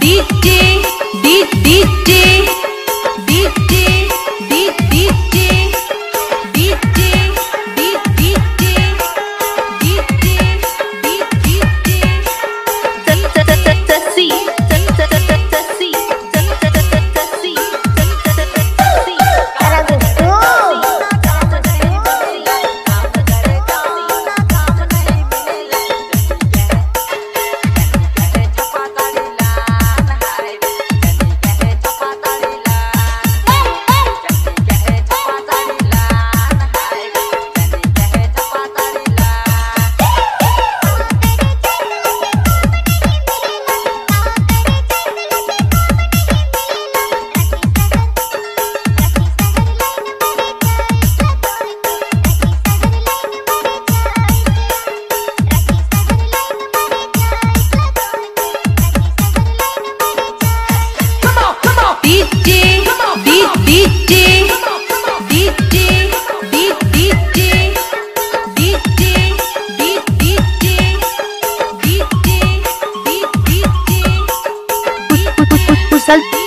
DJ, DJ, DJ, Salta.